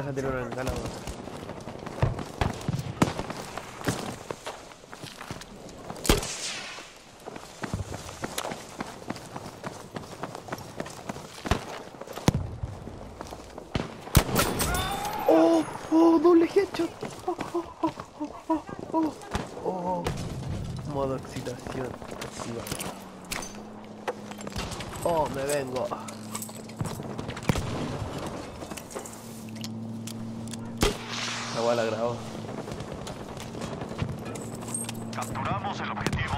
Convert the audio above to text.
Deja tirar una weón. ¡Oh! ¡Oh! ¡Doble headshot! ¡Oh! ¡Oh! ¡Oh! ¡Oh! ¡Oh! ¡Oh! Modo excitación. ¡Oh! ¡Me vengo! La la grabó. Capturamos el objetivo.